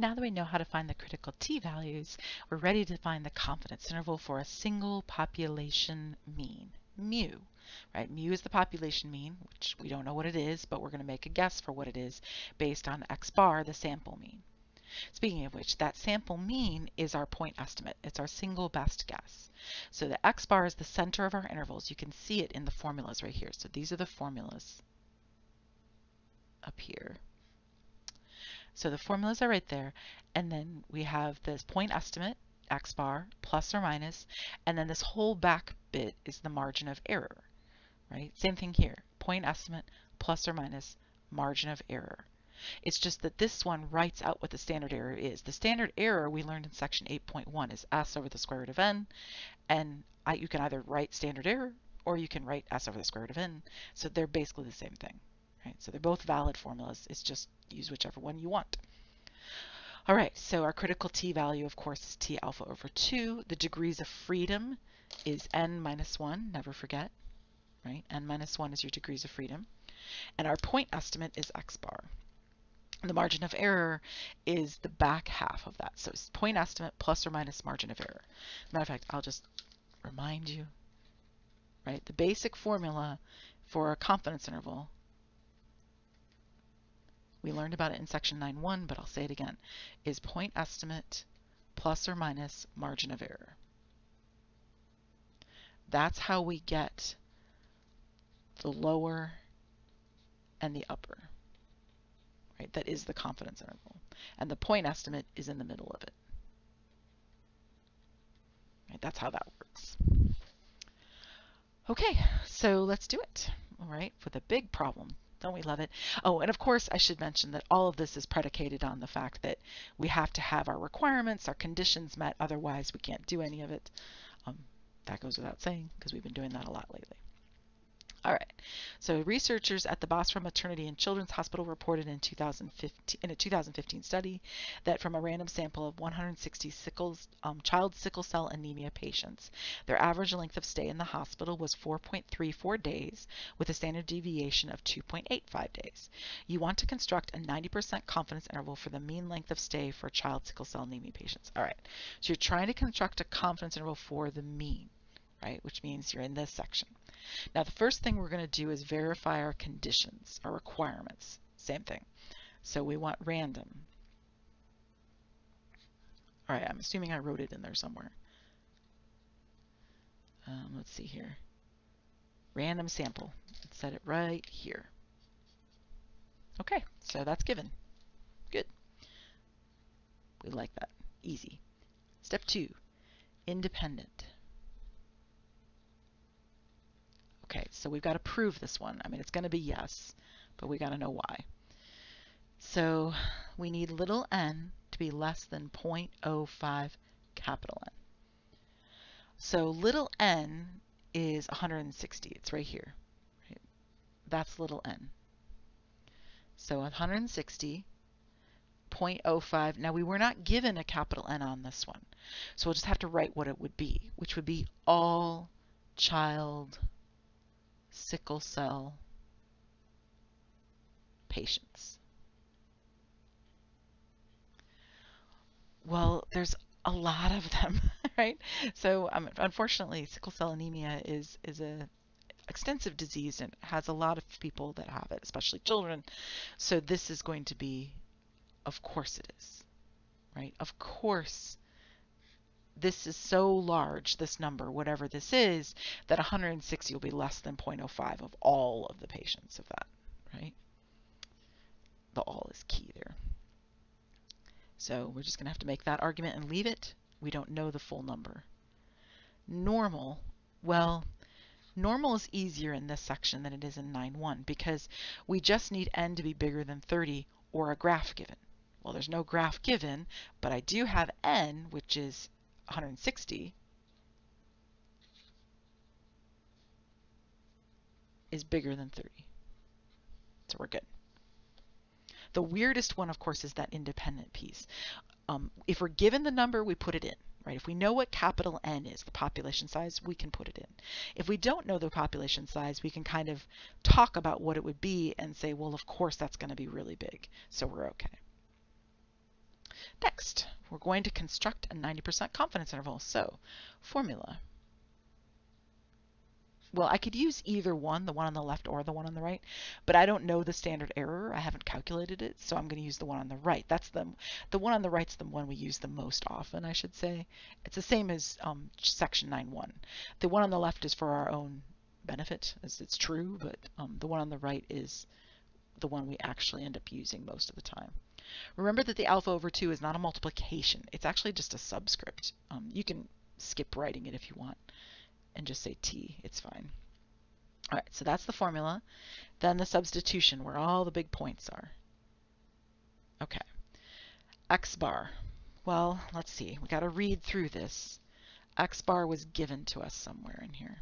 Now that we know how to find the critical t-values, we're ready to find the confidence interval for a single population mean, mu. Right? Mu is the population mean, which we don't know what it is, but we're going to make a guess for what it is based on x bar, the sample mean. Speaking of which, that sample mean is our point estimate. It's our single best guess. So the x bar is the center of our intervals. You can see it in the formulas right here. So these are the formulas up here. So the formulas are right there. And then we have this point estimate, x bar, plus or minus, and then this whole back bit is the margin of error, right? Same thing here, point estimate, plus or minus, margin of error. It's just that this one writes out what the standard error is. The standard error we learned in section 8.1 is s over the square root of n, and I, you can either write standard error or you can write s over the square root of n. So they're basically the same thing. Right? So they're both valid formulas. It's just use whichever one you want. All right, so our critical t value, of course, is t alpha over 2. The degrees of freedom is n minus 1, never forget. Right? n minus 1 is your degrees of freedom. And our point estimate is x bar. The margin of error is the back half of that. So it's point estimate plus or minus margin of error. Matter of fact, I'll just remind you, right? The basic formula for a confidence interval we learned about it in section 9.1, but I'll say it again, is point estimate plus or minus margin of error. That's how we get the lower and the upper. Right? That is the confidence interval. And the point estimate is in the middle of it. Right? That's how that works. Okay, so let's do it. All right, for the big problem, don't we love it? Oh, and of course, I should mention that all of this is predicated on the fact that we have to have our requirements, our conditions met, otherwise we can't do any of it. Um, that goes without saying because we've been doing that a lot lately. All right. So researchers at the Basra Maternity and Children's Hospital reported in 2015 in a 2015 study that from a random sample of 160 sickles, um, child sickle cell anemia patients, their average length of stay in the hospital was 4.34 days with a standard deviation of 2.85 days. You want to construct a 90% confidence interval for the mean length of stay for child sickle cell anemia patients. All right. So you're trying to construct a confidence interval for the mean, right? Which means you're in this section. Now the first thing we're going to do is verify our conditions, our requirements. Same thing. So we want random. All right, I'm assuming I wrote it in there somewhere. Um, let's see here. Random sample. Let's set it right here. Okay, so that's given. Good. We like that. Easy. Step two, independent. Okay, so we've got to prove this one. I mean, it's going to be yes, but we got to know why. So we need little n to be less than 0.05 capital N. So little n is 160. It's right here. Right? That's little n. So 160, 0.05. Now we were not given a capital N on this one. So we'll just have to write what it would be, which would be all child sickle cell patients? Well, there's a lot of them, right? So um, unfortunately, sickle cell anemia is, is a extensive disease and has a lot of people that have it, especially children. So this is going to be, of course it is, right? Of course this is so large, this number, whatever this is, that 160 will be less than 0.05 of all of the patients of that, right? The all is key there. So we're just going to have to make that argument and leave it. We don't know the full number. Normal, well, normal is easier in this section than it is in 9.1 because we just need n to be bigger than 30 or a graph given. Well, there's no graph given, but I do have n, which is 160 is bigger than 30. So we're good. The weirdest one, of course, is that independent piece. Um, if we're given the number, we put it in, right? If we know what capital N is, the population size, we can put it in. If we don't know the population size, we can kind of talk about what it would be and say, well, of course, that's going to be really big, so we're okay. Next, we're going to construct a 90% confidence interval. So, formula. Well, I could use either one, the one on the left or the one on the right, but I don't know the standard error. I haven't calculated it, so I'm going to use the one on the right. That's the the one on the right's the one we use the most often, I should say. It's the same as um, section 9.1. The one on the left is for our own benefit, as it's true, but um, the one on the right is the one we actually end up using most of the time. Remember that the alpha over 2 is not a multiplication. It's actually just a subscript. Um, you can skip writing it if you want and just say t. It's fine. All right, so that's the formula. Then the substitution, where all the big points are. Okay. X bar. Well, let's see. We got to read through this. X bar was given to us somewhere in here.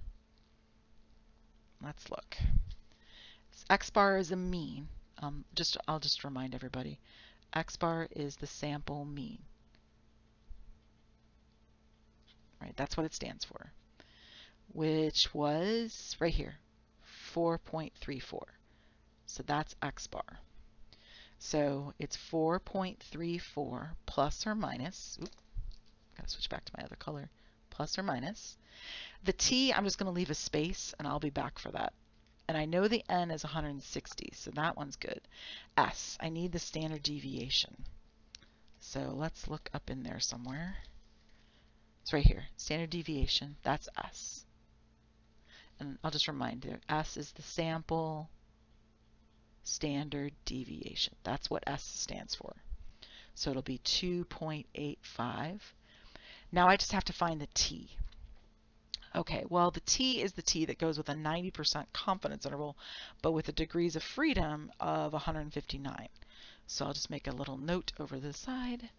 Let's look. X bar is a mean. Um, just I'll just remind everybody. X bar is the sample mean. Right, that's what it stands for which was right here, 4.34. So that's x bar. So it's 4.34 plus or minus, oops, gotta switch back to my other color, plus or minus. The t, I'm just going to leave a space, and I'll be back for that. And I know the n is 160, so that one's good. S, I need the standard deviation. So let's look up in there somewhere. It's right here, standard deviation, that's S and I'll just remind you, S is the sample standard deviation. That's what S stands for. So it'll be 2.85. Now I just have to find the T. Okay, well the T is the T that goes with a 90% confidence interval, but with the degrees of freedom of 159. So I'll just make a little note over the side.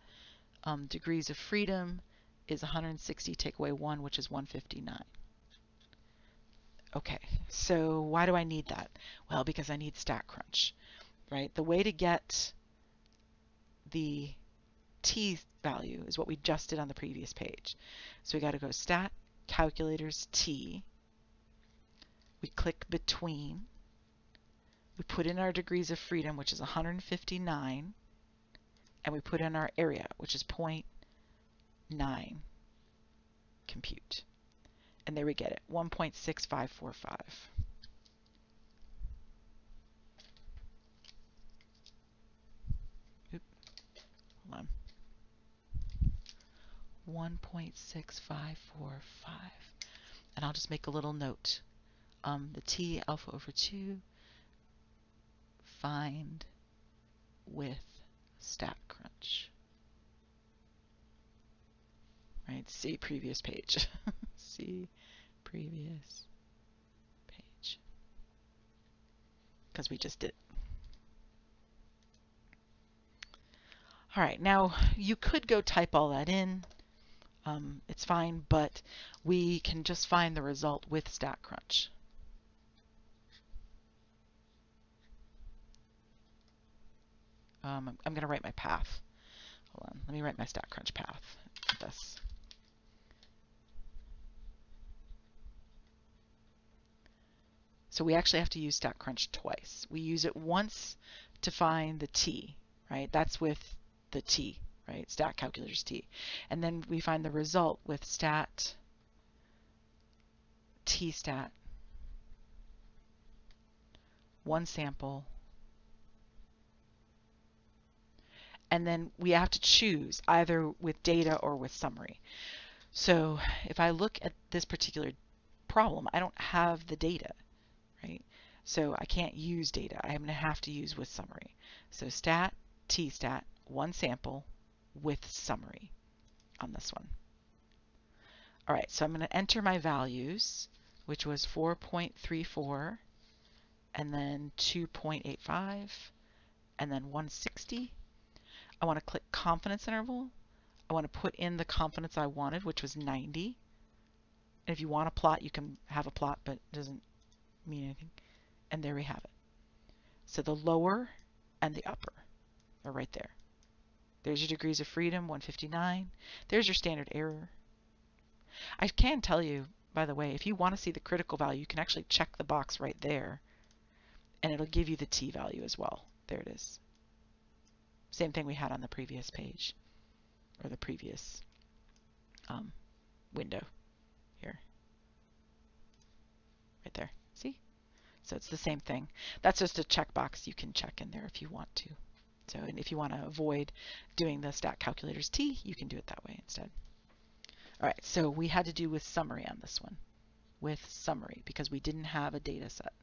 Um, degrees of freedom is 160, take away 1, which is 159. Okay, so why do I need that? Well, because I need StatCrunch, right? The way to get the t value is what we just did on the previous page. So we got to go stat calculators t. We click between. We put in our degrees of freedom, which is 159, and we put in our area, which is 0.9 compute. And there we get it, 1.6545. Oop, hold on. 1.6545. And I'll just make a little note. Um, the t alpha over 2 find with StatCrunch. Right, see previous page. see previous page because we just did. All right, now you could go type all that in. Um, it's fine, but we can just find the result with StatCrunch. Um, I'm, I'm going to write my path. Hold on, let me write my StatCrunch path. This. So we actually have to use StatCrunch twice. We use it once to find the t, right? That's with the t, right? Stat calculators t. And then we find the result with stat t stat. One sample. And then we have to choose either with data or with summary. So if I look at this particular problem, I don't have the data right? So I can't use data. I'm going to have to use with summary. So stat, t stat, one sample with summary on this one. All right, so I'm going to enter my values, which was 4.34, and then 2.85, and then 160. I want to click confidence interval. I want to put in the confidence I wanted, which was 90. And if you want a plot, you can have a plot, but it doesn't mean anything. And there we have it. So the lower and the upper are right there. There's your degrees of freedom, 159. There's your standard error. I can tell you, by the way, if you want to see the critical value, you can actually check the box right there, and it'll give you the t value as well. There it is. Same thing we had on the previous page. or the previous um, window here. Right there. See? So it's the same thing. That's just a checkbox you can check in there if you want to. So and if you want to avoid doing the stat calculators T, you can do it that way instead. All right, so we had to do with summary on this one, with summary, because we didn't have a data set.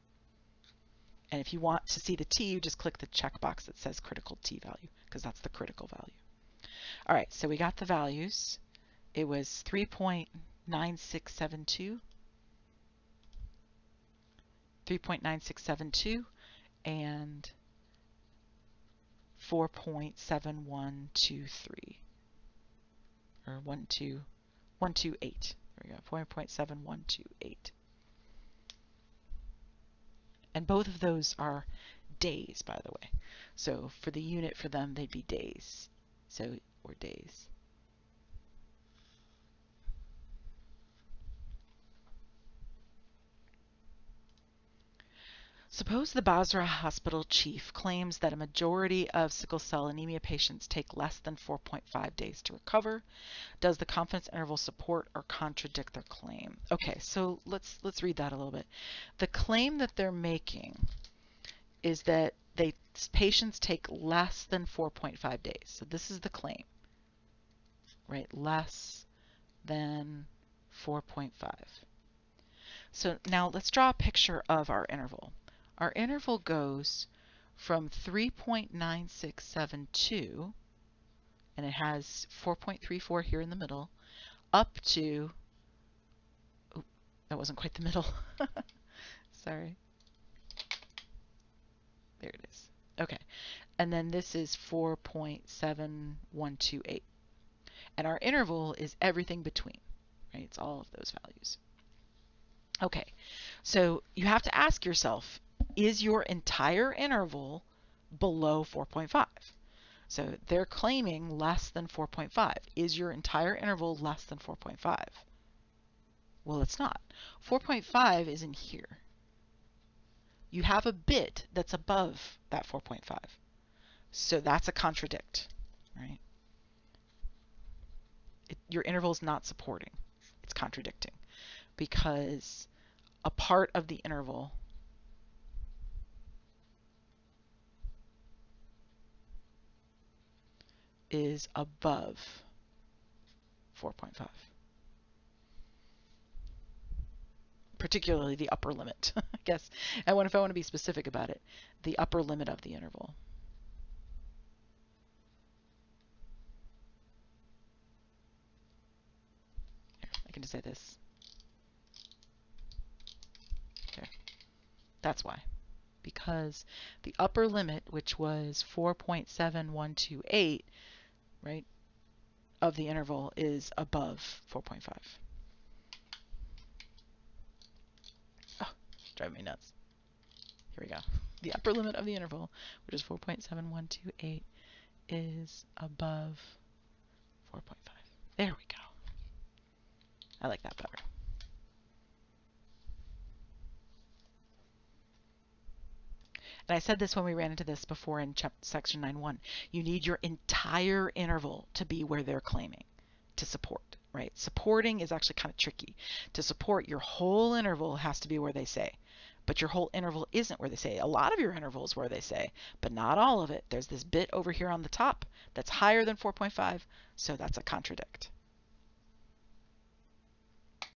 And if you want to see the t, you just click the checkbox that says critical t value, because that's the critical value. All right, so we got the values. It was 3.9672, 3.9672, and 4.7123, or 128. There we go, 4.7128. And both of those are days, by the way. So for the unit for them, they'd be days. So, or days. Suppose the Basra hospital chief claims that a majority of sickle cell anemia patients take less than 4.5 days to recover. Does the confidence interval support or contradict their claim? Okay, so let's let's read that a little bit. The claim that they're making is that they patients take less than 4.5 days. So this is the claim. Right? Less than 4.5. So now let's draw a picture of our interval our interval goes from 3.9672, and it has 4.34 here in the middle, up to, oh, that wasn't quite the middle. Sorry. There it is. Okay. And then this is 4.7128. And our interval is everything between, right? It's all of those values. Okay, so you have to ask yourself, is your entire interval below 4.5? So they're claiming less than 4.5. Is your entire interval less than 4.5? Well, it's not. 4.5 is in here. You have a bit that's above that 4.5. So that's a contradict, right? It, your interval is not supporting. It's contradicting because a part of the interval is above 4.5. Particularly the upper limit, I guess. And if I want to be specific about it, the upper limit of the interval. I can just say this. Okay. That's why because the upper limit, which was 4.7128, right, of the interval is above 4.5. Oh, driving me nuts. Here we go. The upper limit of the interval, which is 4.7128, is above 4.5. There we go. I like that better. And I said this when we ran into this before in section 9.1. You need your entire interval to be where they're claiming to support, right? Supporting is actually kind of tricky. To support, your whole interval has to be where they say. But your whole interval isn't where they say. A lot of your interval is where they say, but not all of it. There's this bit over here on the top that's higher than 4.5, so that's a contradict.